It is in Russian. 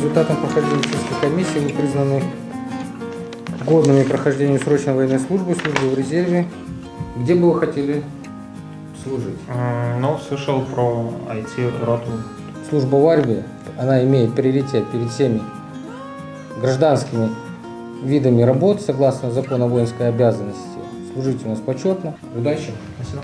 результатам прохождения членской комиссии вы признаны годными к прохождению срочной военной службы, службы в резерве. Где бы вы хотели служить? Ну, слышал про IT-роту. Служба в армии, она имеет приоритет перед всеми гражданскими видами работ, согласно закону о воинской обязанности. Служить у нас почетно. Удачи! Спасибо.